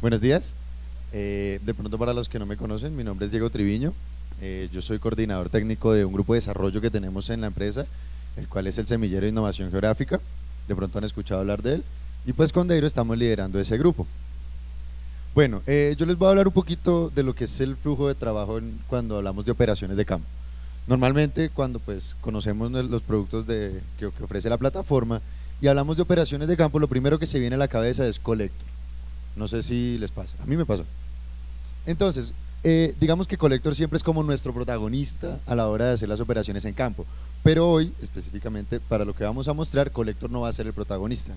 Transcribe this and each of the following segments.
Buenos días. Eh, de pronto para los que no me conocen, mi nombre es Diego Triviño. Eh, yo soy coordinador técnico de un grupo de desarrollo que tenemos en la empresa, el cual es el Semillero de Innovación Geográfica. De pronto han escuchado hablar de él. Y pues con Deiro estamos liderando ese grupo. Bueno, eh, yo les voy a hablar un poquito de lo que es el flujo de trabajo cuando hablamos de operaciones de campo. Normalmente cuando pues conocemos los productos de, que, que ofrece la plataforma y hablamos de operaciones de campo, lo primero que se viene a la cabeza es Collector no sé si les pasa. A mí me pasó. Entonces, eh, digamos que Collector siempre es como nuestro protagonista a la hora de hacer las operaciones en campo. Pero hoy, específicamente para lo que vamos a mostrar, Collector no va a ser el protagonista.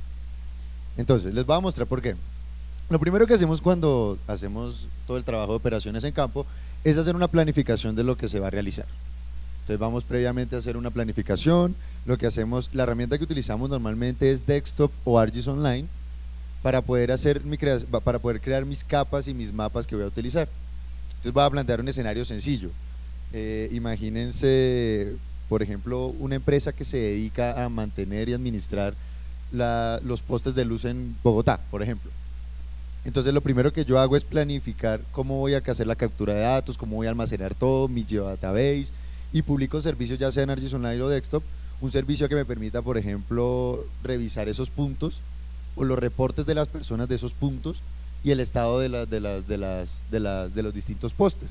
Entonces, les voy a mostrar por qué. Lo primero que hacemos cuando hacemos todo el trabajo de operaciones en campo es hacer una planificación de lo que se va a realizar. Entonces vamos previamente a hacer una planificación, lo que hacemos, la herramienta que utilizamos normalmente es Desktop o ArcGIS Online, para poder, hacer para poder crear mis capas y mis mapas que voy a utilizar. Entonces voy a plantear un escenario sencillo. Eh, imagínense, por ejemplo, una empresa que se dedica a mantener y administrar los postes de luz en Bogotá, por ejemplo. Entonces lo primero que yo hago es planificar cómo voy a hacer la captura de datos, cómo voy a almacenar todo, mi geodatabase y publico servicios ya sea en ArcGIS Online o Desktop, un servicio que me permita, por ejemplo, revisar esos puntos o los reportes de las personas de esos puntos y el estado de, las de, las, de, las, de, las, de los distintos postes.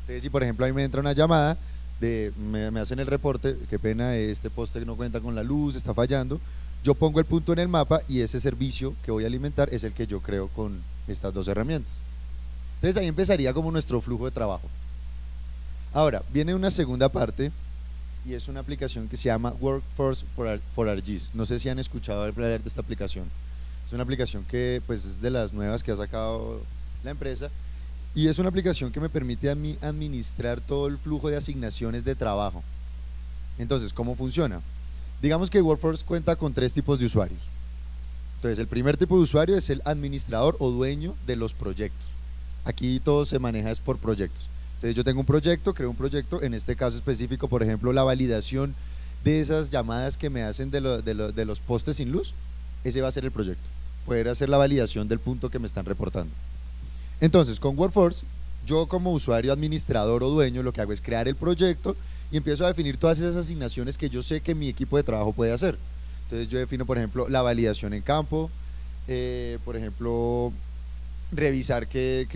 Entonces, si por ejemplo a mí me entra una llamada, de, me, me, hacen el reporte, qué pena, este poste no cuenta con la luz, está fallando, yo pongo el punto en el mapa y ese servicio que voy a alimentar es el que yo creo con estas dos herramientas. Entonces ahí empezaría como nuestro flujo de trabajo. Ahora, viene una segunda parte y es una aplicación que se llama Workforce for, ArcGIS. No sé si han escuchado hablar de esta aplicación. Es una aplicación que pues es de las nuevas que ha sacado la empresa y es una aplicación que me permite a mí administrar todo el flujo de asignaciones de trabajo. Entonces, ¿cómo funciona? Digamos que Workforce cuenta con tres tipos de usuarios. Entonces, el primer tipo de usuario es el administrador o dueño de los proyectos. Aquí todo se maneja es por proyectos. Entonces yo tengo un proyecto, creo un proyecto, en este caso específico, por ejemplo, la validación de esas llamadas que me hacen de, los postes sin luz, ese va a ser el proyecto. Poder hacer la validación del punto que me están reportando. Entonces, con Workforce, yo como usuario, administrador o dueño, lo que hago es crear el proyecto y empiezo a definir todas esas asignaciones que yo sé que mi equipo de trabajo puede hacer. Entonces yo defino, por ejemplo, la validación en campo, eh, por ejemplo, revisar que,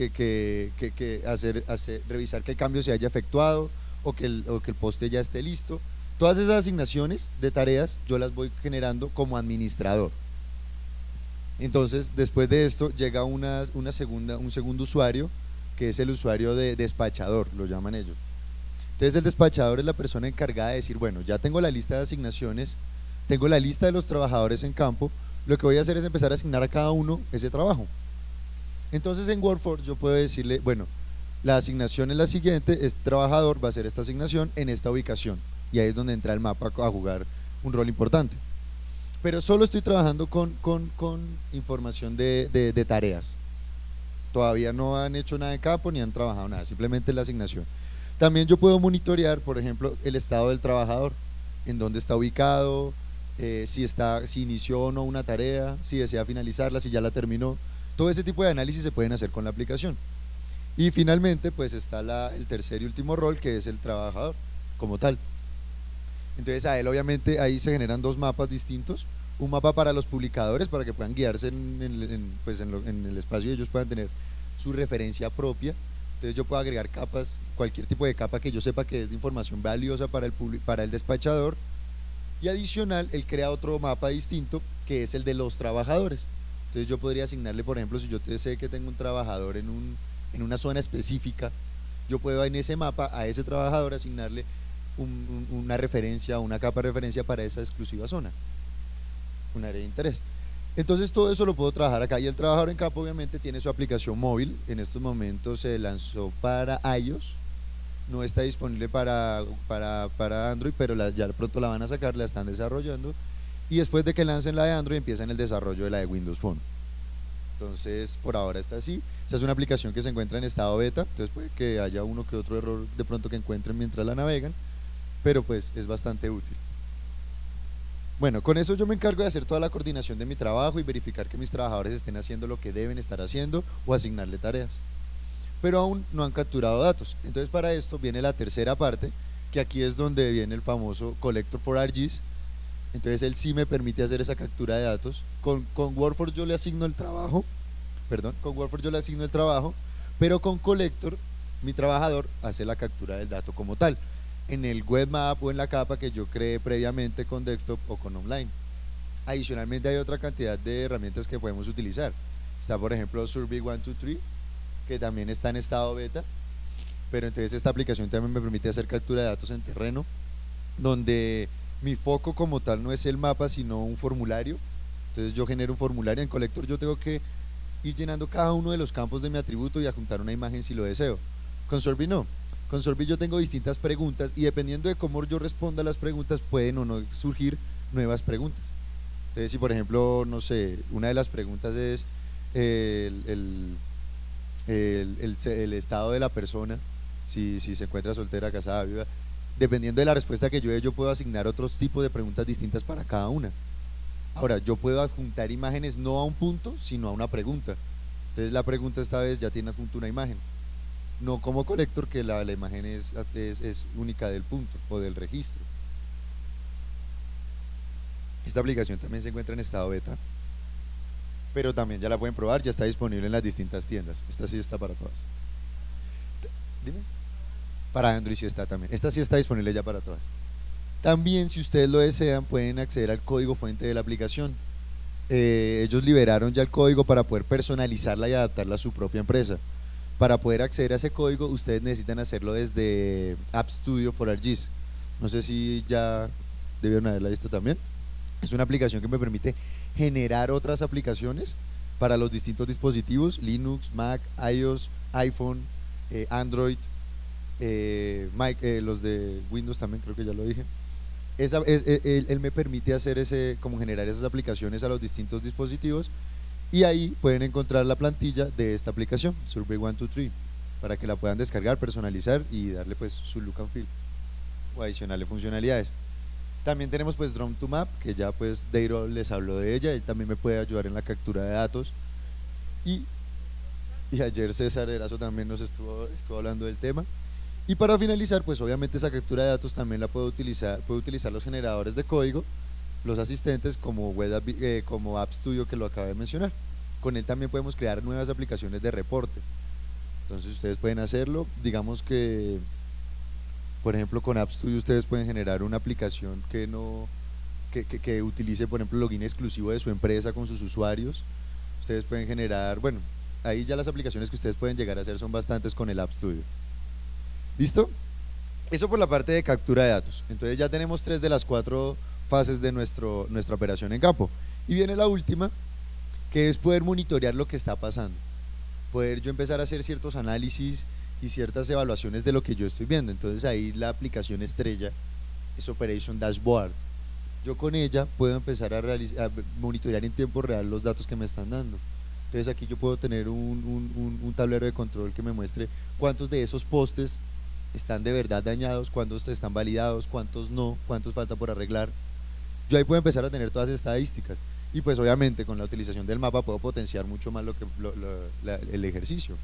hacer, hacer, revisar que el cambio se haya efectuado o que, el, o que el poste ya esté listo. Todas esas asignaciones de tareas yo las voy generando como administrador. Entonces, después de esto llega una, una segunda, un segundo usuario, que es el usuario de despachador, lo llaman ellos. Entonces, el despachador es la persona encargada de decir, bueno, ya tengo la lista de asignaciones, tengo la lista de los trabajadores en campo, lo que voy a hacer es empezar a asignar a cada uno ese trabajo. Entonces en Workforce yo puedo decirle, bueno, la asignación es la siguiente, este trabajador va a hacer esta asignación en esta ubicación. Y ahí es donde entra el mapa a jugar un rol importante. Pero solo estoy trabajando con, información de, tareas. Todavía no han hecho nada de capo ni han trabajado nada, simplemente la asignación. También yo puedo monitorear, por ejemplo, el estado del trabajador, en dónde está ubicado, eh, si, está, si inició o no una tarea, si desea finalizarla, si ya la terminó. Todo ese tipo de análisis se pueden hacer con la aplicación. Y finalmente, pues está el tercer y último rol, que es el trabajador, como tal. Entonces a él obviamente ahí se generan dos mapas distintos. Un mapa para los publicadores, para que puedan guiarse en, pues en, el espacio y ellos puedan tener su referencia propia. Entonces yo puedo agregar capas, cualquier tipo de capa que yo sepa que es de información valiosa para el, para el despachador. Y adicional, él crea otro mapa distinto, que es el de los trabajadores. Entonces yo podría asignarle, por ejemplo, si yo sé que tengo un trabajador en, un, en una zona específica, yo puedo en ese mapa a ese trabajador asignarle una referencia, una capa de referencia para esa exclusiva zona, un área de interés. Entonces todo eso lo puedo trabajar acá. Y el trabajador en campo obviamente tiene su aplicación móvil, en estos momentos se lanzó para iOS, no está disponible para, para, para Android, pero ya pronto la van a sacar, la están desarrollando y después de que lancen la de Android empiezan el desarrollo de la de Windows Phone. Entonces, por ahora está así. Esta es una aplicación que se encuentra en estado beta, entonces puede que haya uno que otro error de pronto que encuentren mientras la navegan, pero pues es bastante útil. Bueno, con eso yo me encargo de hacer toda la coordinación de mi trabajo y verificar que mis trabajadores estén haciendo lo que deben estar haciendo o asignarle tareas. Pero aún no han capturado datos. Entonces para esto viene la tercera parte, que aquí es donde viene el famoso Collector for RGs. Entonces él sí me permite hacer esa captura de datos. Con, con WordForce yo le asigno el trabajo, perdón, con WordForce yo le asigno el trabajo, pero con Collector mi trabajador hace la captura del dato como tal en el web map o en la capa que yo creé previamente con desktop o con online. Adicionalmente hay otra cantidad de herramientas que podemos utilizar. Está por ejemplo Survey 123 que también está en estado beta, pero entonces esta aplicación también me permite hacer captura de datos en terreno, donde mi foco como tal no es el mapa, sino un formulario. Entonces yo genero un formulario en Collector, yo tengo que ir llenando cada uno de los campos de mi atributo y adjuntar una imagen si lo deseo. Con Survey no, con Sorbi yo tengo distintas preguntas y dependiendo de cómo yo responda a las preguntas pueden o no surgir nuevas preguntas. Entonces, si por ejemplo, no sé, una de las preguntas es el, estado de la persona, si, si, se encuentra soltera, casada, viva, dependiendo de la respuesta que yo dé, yo puedo asignar otros tipos de preguntas distintas para cada una. Ahora, yo puedo adjuntar imágenes no a un punto, sino a una pregunta. Entonces la pregunta esta vez ya tiene adjunto una imagen no como colector que la, imagen es, es, única del punto o del registro. Esta aplicación también se encuentra en estado beta, pero también ya la pueden probar, ya está disponible en las distintas tiendas. Esta sí está para todas. Dime. Para Android sí está también. Esta sí está disponible ya para todas. También, si ustedes lo desean, pueden acceder al código fuente de la aplicación. Eh, ellos liberaron ya el código para poder personalizarla y adaptarla a su propia empresa. Para poder acceder a ese código, ustedes necesitan hacerlo desde App Studio for RGs. No sé si ya debieron haberla visto también. Es una aplicación que me permite generar otras aplicaciones para los distintos dispositivos, Linux, Mac, iOS, iPhone, eh, Android, eh, eh, los de Windows también, creo que ya lo dije. Esa, él, me permite hacer ese, como generar esas aplicaciones a los distintos dispositivos y ahí pueden encontrar la plantilla de esta aplicación, Survey 123, para que la puedan descargar, personalizar y darle pues su look and feel o adicionarle funcionalidades. También tenemos pues Drone to Map, que ya pues Deiro les habló de ella, él también me puede ayudar en la captura de datos. Y, y ayer César Erazo también nos estuvo, estuvo hablando del tema. Y para finalizar, pues obviamente esa captura de datos también la puede utilizar, puede utilizar los generadores de código los asistentes como, Web, eh, como App Studio que lo acaba de mencionar. Con él también podemos crear nuevas aplicaciones de reporte. Entonces ustedes pueden hacerlo. Digamos que, por ejemplo, con App Studio ustedes pueden generar una aplicación que no que, que, utilice, por ejemplo, login exclusivo de su empresa con sus usuarios. Ustedes pueden generar, bueno, ahí ya las aplicaciones que ustedes pueden llegar a hacer son bastantes con el App Studio. ¿Listo? Eso por la parte de captura de datos. Entonces ya tenemos tres de las cuatro fases de nuestro, nuestra operación en campo. Y viene la última, que es poder monitorear lo que está pasando. Poder yo empezar a hacer ciertos análisis y ciertas evaluaciones de lo que yo estoy viendo. Entonces ahí la aplicación estrella es Operation Dashboard. Yo con ella puedo empezar a, a monitorear en tiempo real los datos que me están dando. Entonces aquí yo puedo tener un, un, un, tablero de control que me muestre cuántos de esos postes están de verdad dañados, cuántos están validados, cuántos no, cuántos falta por arreglar yo ahí puedo empezar a tener todas estadísticas. Y pues obviamente con la utilización del mapa puedo potenciar mucho más lo que, el ejercicio.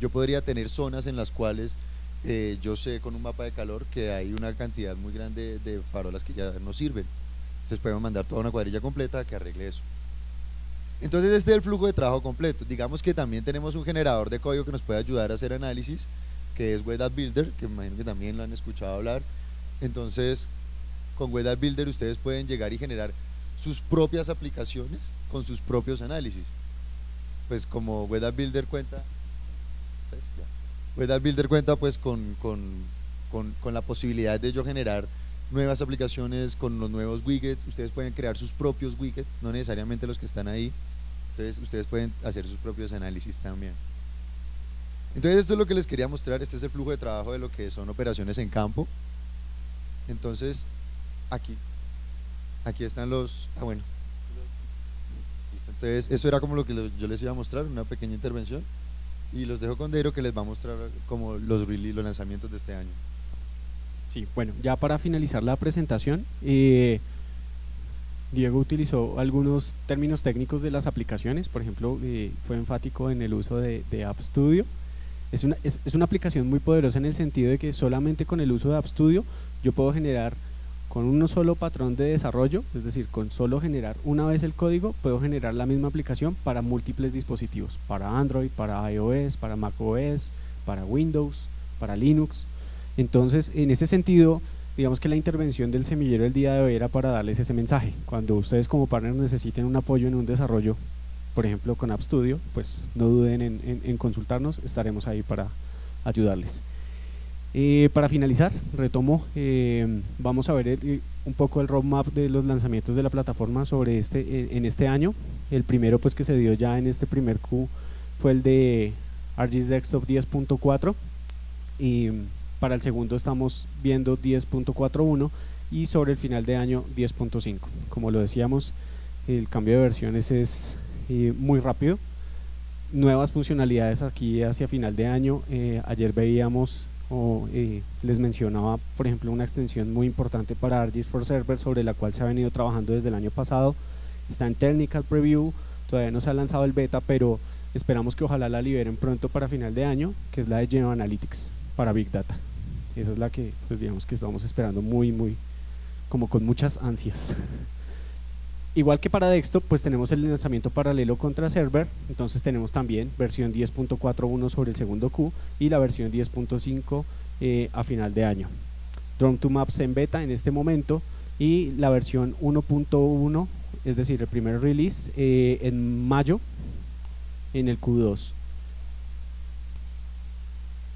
Yo podría tener zonas en las cuales eh, yo sé con un mapa de calor que hay una cantidad muy grande de farolas que ya no sirven. Entonces podemos mandar toda una cuadrilla completa que arregle eso. Entonces este es el flujo de trabajo completo. Digamos que también tenemos un generador de código que nos puede ayudar a hacer análisis, que es Web Builder, que me imagino que también lo han escuchado hablar. Entonces con Web Builder ustedes pueden llegar y generar sus propias aplicaciones con sus propios análisis. Pues como Web Builder cuenta, Web Builder cuenta pues con, con, la posibilidad de yo generar nuevas aplicaciones con los nuevos widgets. Ustedes pueden crear sus propios widgets, no necesariamente los que están ahí. Entonces ustedes pueden hacer sus propios análisis también. Entonces esto es lo que les quería mostrar, este es el flujo de trabajo de lo que son operaciones en campo. Entonces, aquí. Aquí están los... Ah, bueno. Entonces, eso era como lo que yo les iba a mostrar, una pequeña intervención. Y los dejo con Deiro que les va a mostrar como los, los lanzamientos de este año. Sí, bueno, ya para finalizar la presentación, eh, Diego utilizó algunos términos técnicos de las aplicaciones, por ejemplo, eh, fue enfático en el uso de, App Studio. Es una, es, una aplicación muy poderosa en el sentido de que solamente con el uso de App Studio yo puedo generar con un solo patrón de desarrollo, es decir, con solo generar una vez el código, puedo generar la misma aplicación para múltiples dispositivos, para Android, para iOS, para macOS, para Windows, para Linux. Entonces, en ese sentido, digamos que la intervención del semillero el día de hoy era para darles ese mensaje. Cuando ustedes como partners necesiten un apoyo en un desarrollo, por ejemplo con App Studio, pues no duden en, consultarnos, estaremos ahí para ayudarles. Eh, para finalizar, retomo, eh, vamos a ver eh, un poco el roadmap de los lanzamientos de la plataforma sobre este en este año. El primero pues que se dio ya en este primer Q fue el de ArcGIS Desktop 10.4 y para el segundo estamos viendo 10.41 y sobre el final de año 10.5. Como lo decíamos, el cambio de versiones es muy rápido. Nuevas funcionalidades aquí hacia final de año. Eh, ayer veíamos o eh, les mencionaba, por ejemplo, una extensión muy importante para ArcGIS for Server sobre la cual se ha venido trabajando desde el año pasado. Está en Technical Preview, todavía no se ha lanzado el beta, pero esperamos que ojalá la liberen pronto para final de año, que es la de GeoAnalytics para Big Data. Esa es la que, pues digamos que estamos esperando muy, muy, como con muchas ansias. Igual que para desktop, pues tenemos el lanzamiento paralelo contra server, entonces tenemos también versión 10.41 sobre el segundo Q y la versión 10.5 eh, a final de año. Drone to Maps en beta en este momento y la versión 1.1, es decir, el primer release eh, en mayo en el Q2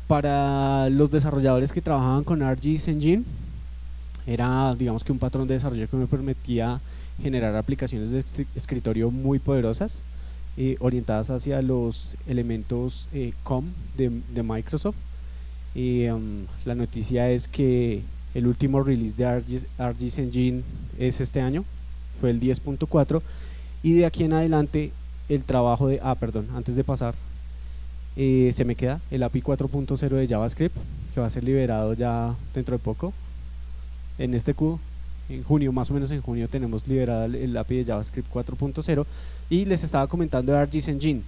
para los desarrolladores que trabajaban con ArcGIS Engine era digamos que un patrón de desarrollo que me permitía generar aplicaciones de escritorio muy poderosas eh, orientadas hacia los elementos eh, COM de, Microsoft y um, la noticia es que el último release de ArcGIS, Engine es este año fue el 10.4 y de aquí en adelante el trabajo de ah perdón antes de pasar eh, se me queda el API 4.0 de JavaScript que va a ser liberado ya dentro de poco. En este Q, en junio, más o menos en junio, tenemos liberado el, API de JavaScript 4.0 y les estaba comentando de ArcGIS Engine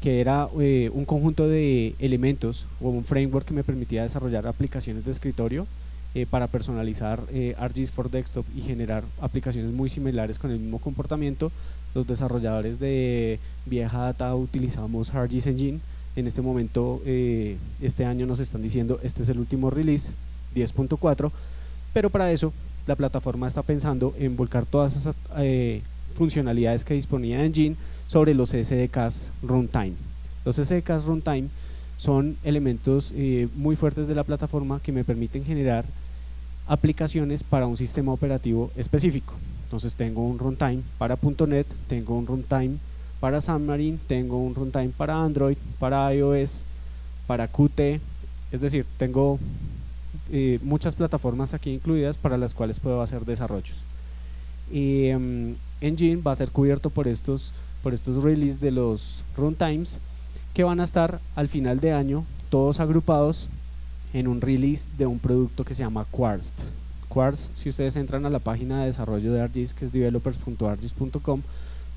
que era eh, un conjunto de elementos o un framework que me permitía desarrollar aplicaciones de escritorio eh, para personalizar ArcGIS for Desktop y generar aplicaciones muy similares con el mismo comportamiento. Los desarrolladores de vieja data utilizamos ArcGIS Engine en este momento, eh, este año nos están diciendo, este es el último release, 10.4, pero para eso la plataforma está pensando en volcar todas esas eh, funcionalidades que disponía Engine sobre los SDKs runtime. Los SDKs runtime son elementos eh, muy fuertes de la plataforma que me permiten generar aplicaciones para un sistema operativo específico. Entonces tengo un runtime para .NET, tengo un runtime para Xamarin, tengo un runtime para Android, para iOS, para Qt, es decir, tengo eh, muchas plataformas aquí incluidas para las cuales puedo hacer desarrollos. Em, Engine va a ser cubierto por estos, por estos releases de los runtimes que van a estar al final de año todos agrupados en un release de un producto que se llama Quartz. Quartz, si ustedes entran a la página de desarrollo de ArcGIS, que es developers.argis.com,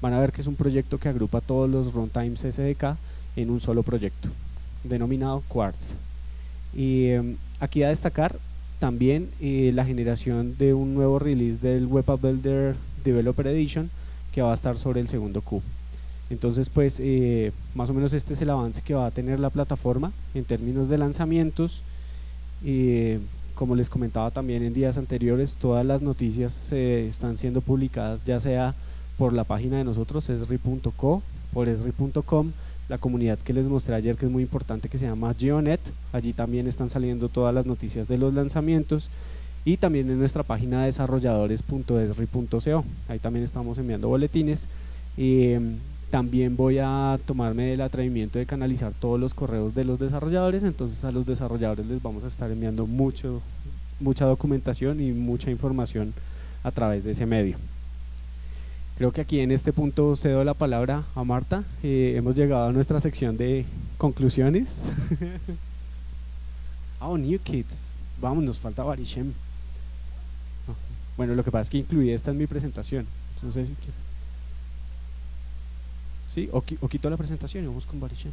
van a ver que es un proyecto que agrupa todos los runtimes SDK en un solo proyecto, denominado Quartz. Em, aquí a destacar también eh, la generación de un nuevo release del Web Builder Developer Edition que va a estar sobre el segundo Q. Entonces, pues, eh, más o menos este es el avance que va a tener la plataforma en términos de lanzamientos. como les comentaba también en días anteriores, todas las noticias se están siendo publicadas, ya sea por la página de nosotros, esri.co, por esri.com, la comunidad que les mostré ayer que es muy importante que se llama Geonet, allí también están saliendo todas las noticias de los lanzamientos. Y también en nuestra página desarrolladores.esri.co, ahí también estamos enviando boletines. Em, también voy a tomarme el atrevimiento de canalizar todos los correos de los desarrolladores, entonces a los desarrolladores les vamos a estar enviando mucho, mucha documentación y mucha información a través de ese medio. Creo que aquí en este punto cedo la palabra a Marta. Eh, hemos llegado a nuestra sección de conclusiones. oh, New Kids. Vamos, nos falta Barishem. Bueno, lo que pasa es que incluí esta en mi presentación. No sé si quieres. Sí, o, qui- o quito la presentación y vamos con Barichen.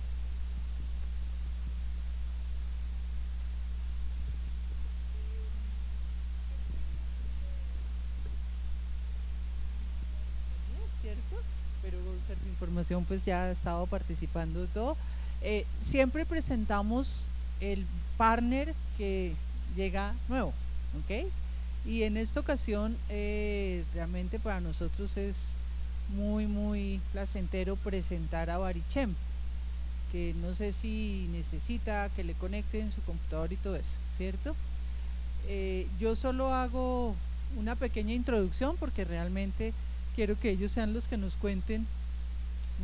Pero Servio Información pues ya ha estado participando todo. Eh, siempre presentamos el partner que llega nuevo, ¿ok? Y en esta ocasión eh, realmente para nosotros es muy, muy placentero presentar a Barichem, que no sé si necesita que le conecten su computador y todo eso, ¿cierto? Eh, yo solo hago una pequeña introducción porque realmente quiero que ellos sean los que nos cuenten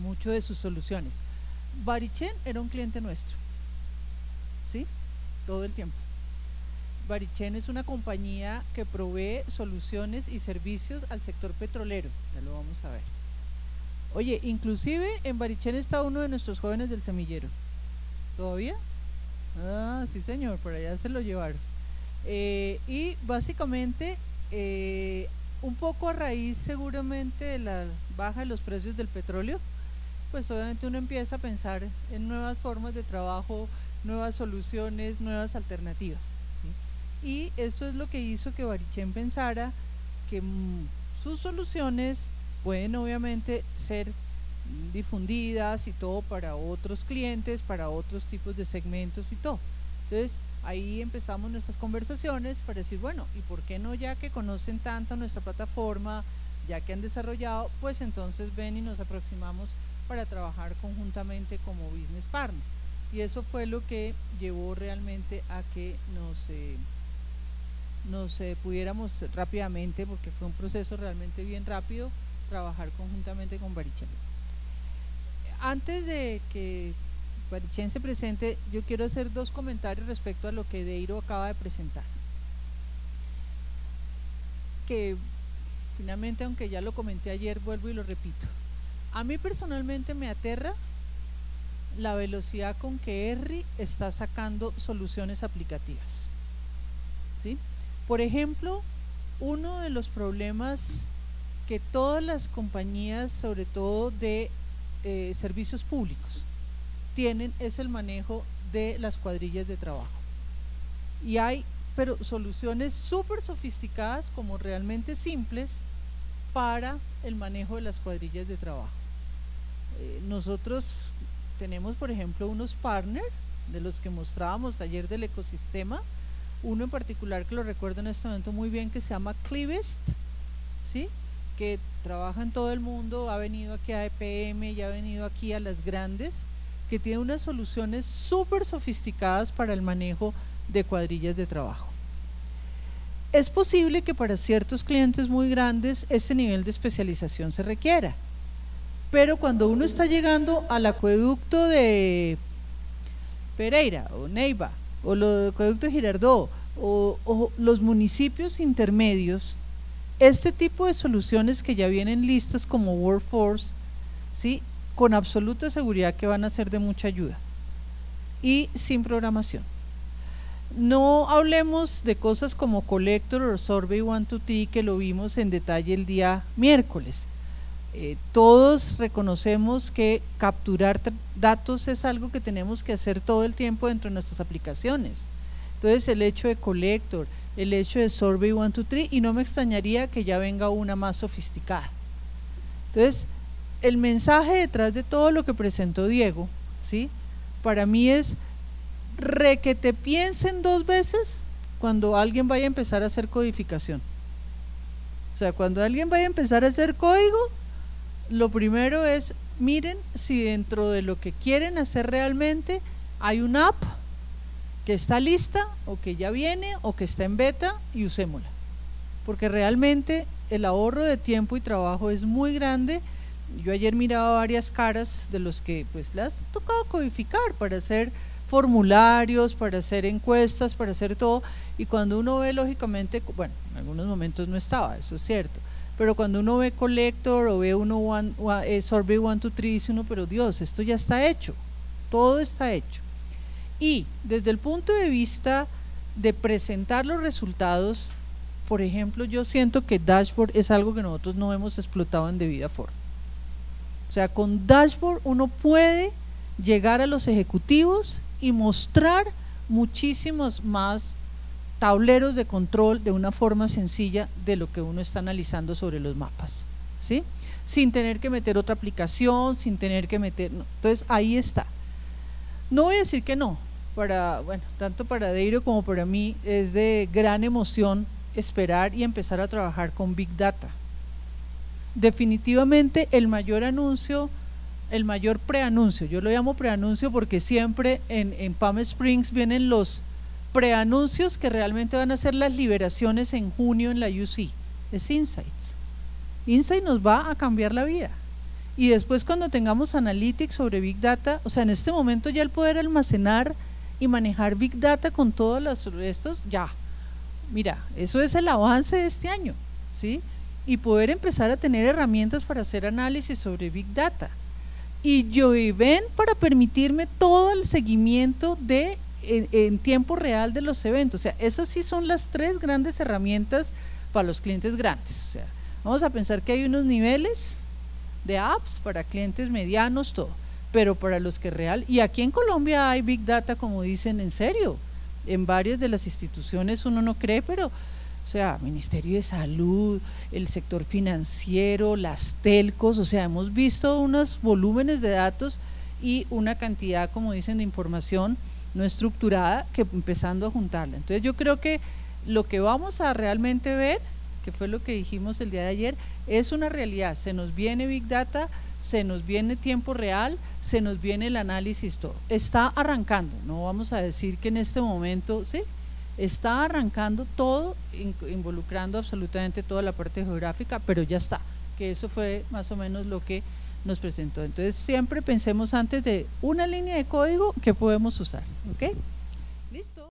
mucho de sus soluciones. Barichen era un cliente nuestro, ¿sí? Todo el tiempo. Barichen es una compañía que provee soluciones y servicios al sector petrolero, ya lo vamos a ver. Oye, inclusive en Barichen está uno de nuestros jóvenes del semillero. ¿Todavía? Ah, sí señor, por allá se lo llevaron. Eh, y básicamente, eh, un poco a raíz seguramente de la baja de los precios del petróleo, pues obviamente uno empieza a pensar en nuevas formas de trabajo, nuevas soluciones, nuevas alternativas. Y eso es lo que hizo que Barichen pensara que mm, sus soluciones pueden obviamente ser difundidas y todo para otros clientes, para otros tipos de segmentos y todo. Entonces, ahí empezamos nuestras conversaciones para decir, bueno, ¿y por qué no ya que conocen tanto nuestra plataforma, ya que han desarrollado, pues entonces ven y nos aproximamos para trabajar conjuntamente como business partner? Y eso fue lo que llevó realmente a que nos, eh, nos eh, pudiéramos rápidamente, porque fue un proceso realmente bien rápido, trabajar conjuntamente con Barichen. Antes de que Barichen se presente, yo quiero hacer dos comentarios respecto a lo que Deiro acaba de presentar. Que finalmente, aunque ya lo comenté ayer, vuelvo y lo repito. A mí personalmente me aterra la velocidad con que ERRI está sacando soluciones aplicativas. ¿Sí? Por ejemplo, uno de los problemas que todas las compañías, sobre todo de eh, servicios públicos, tienen es el manejo de las cuadrillas de trabajo. Y hay pero soluciones súper sofisticadas como realmente simples para el manejo de las cuadrillas de trabajo. Eh, nosotros tenemos, por ejemplo, unos partners de los que mostrábamos ayer del ecosistema, uno en particular que lo recuerdo en este momento muy bien que se llama Clivest, ¿sí? que trabaja en todo el mundo, ha venido aquí a EPM y ha venido aquí a las grandes, que tiene unas soluciones súper sofisticadas para el manejo de cuadrillas de trabajo. Es posible que para ciertos clientes muy grandes este nivel de especialización se requiera, pero cuando uno está llegando al acueducto de Pereira o Neiva o el acueducto de Girardot o, o los municipios intermedios, este tipo de soluciones que ya vienen listas como Workforce, ¿sí? Con absoluta seguridad que van a ser de mucha ayuda y sin programación. No hablemos de cosas como Collector o Survey 123 que lo vimos en detalle el día miércoles. Eh, todos reconocemos que capturar datos es algo que tenemos que hacer todo el tiempo dentro de nuestras aplicaciones. Entonces el hecho de Collector, el hecho de Survey 123 y no me extrañaría que ya venga una más sofisticada. Entonces, el mensaje detrás de todo lo que presentó Diego, ¿sí? Para mí es re que te piensen dos veces cuando alguien vaya a empezar a hacer codificación. O sea, cuando alguien vaya a empezar a hacer código, lo primero es miren si dentro de lo que quieren hacer realmente hay una app que está lista o que ya viene o que está en beta y usémosla. Porque realmente el ahorro de tiempo y trabajo es muy grande. Yo ayer miraba varias caras de los que pues las ha tocado codificar para hacer formularios, para hacer encuestas, para hacer todo. Y cuando uno ve lógicamente, bueno, en algunos momentos no estaba, eso es cierto. Pero cuando uno ve Collector o ve uno one, one, eh, Survey 1, 2, 3, dice uno, pero Dios, esto ya está hecho, todo está hecho. Y desde el punto de vista de presentar los resultados, por ejemplo, yo siento que Dashboard es algo que nosotros no hemos explotado en debida forma. O sea, con Dashboard uno puede llegar a los ejecutivos y mostrar muchísimos más tableros de control de una forma sencilla de lo que uno está analizando sobre los mapas, ¿sí? Sin tener que meter otra aplicación, sin tener que meter, entonces ahí está. No voy a decir que no, para, bueno, tanto para Deiro como para mí es de gran emoción esperar y empezar a trabajar con Big Data. Definitivamente el mayor anuncio, el mayor preanuncio, yo lo llamo preanuncio porque siempre en, en Palm Springs vienen los preanuncios que realmente van a ser las liberaciones en junio en la UC, es Insights. Insight nos va a cambiar la vida. Y después cuando tengamos analytics sobre Big Data, o sea, en este momento ya el poder almacenar y manejar Big Data con todos los restos, ya. Mira, eso es el avance de este año, ¿sí? Y poder empezar a tener herramientas para hacer análisis sobre Big Data. Y ven para permitirme todo el seguimiento de en, tiempo real de los eventos. O sea, esas sí son las tres grandes herramientas para los clientes grandes. O sea, vamos a pensar que hay unos niveles de apps para clientes medianos, todo pero para los que real, y aquí en Colombia hay Big Data, como dicen, en serio, en varias de las instituciones uno no cree, pero, o sea, Ministerio de Salud, el sector financiero, las telcos, o sea, hemos visto unos volúmenes de datos y una cantidad, como dicen, de información no estructurada que empezando a juntarla. Entonces yo creo que lo que vamos a realmente ver, que fue lo que dijimos el día de ayer, es una realidad. Se nos viene Big Data, se nos viene tiempo real, se nos viene el análisis, todo. Está arrancando, no vamos a decir que en este momento, sí, está arrancando todo, involucrando absolutamente toda la parte geográfica, pero ya está, que eso fue más o menos lo que nos presentó. Entonces siempre pensemos antes de una línea de código que podemos usar, ¿ok? Listo.